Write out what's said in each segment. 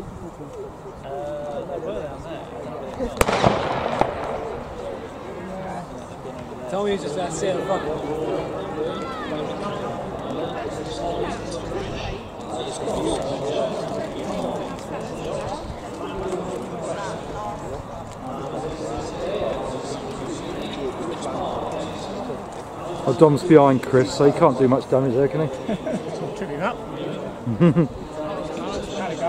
Uh, no. Tell me just that set fuck. Oh, Dom's behind Chris, so he can't do much damage there, can he? Trip him up.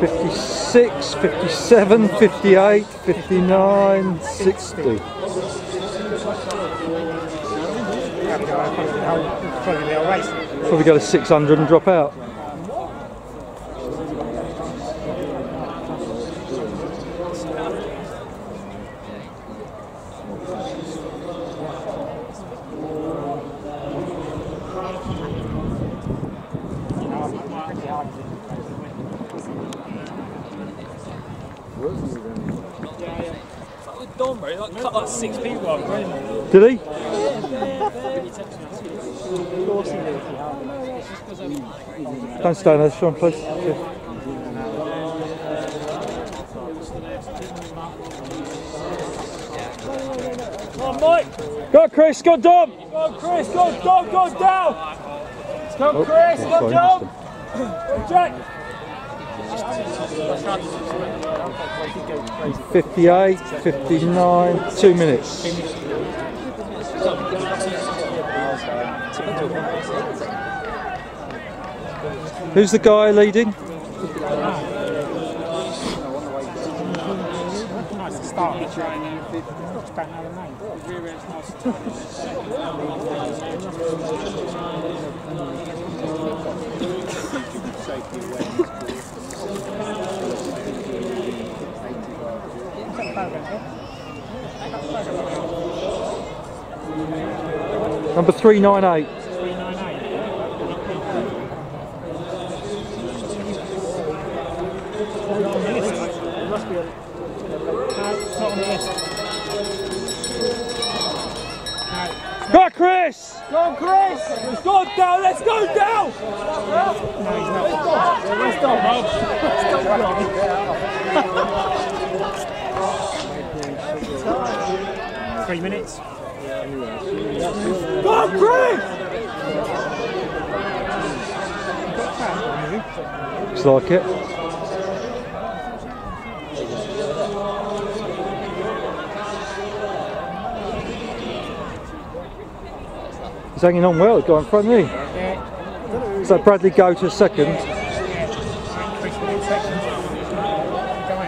56, 57, 58, 59, 60. Had to go, probably the whole, probably the whole race. Probably go to 600 and drop out. Dom, bro, like cut like six people off, bro. Did he? Don't stand there, Sean, please. Come on, Mike. Go, Chris, go, Dom! Go, Chris. Go, Dom. Go down. Go, Oh, Chris. Oh, go, Dom. Go, Jack. 58, 59, two minutes. Who's the guy leading? Nice to start. Just don't know the name. Number 398. 398. No, it's not on the list. No, Go, Chris! Go on, Chris. Let's go down. Let's go down. no, he's. Let's go. Three minutes. Go Chris. Looks like it. He's hanging on well, guy in front of. So Bradley go to second. Increase within seconds. Go in front. Somebody's coming. I know the star. I wouldn't go in front.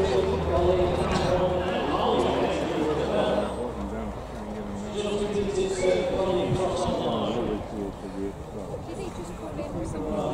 Allahu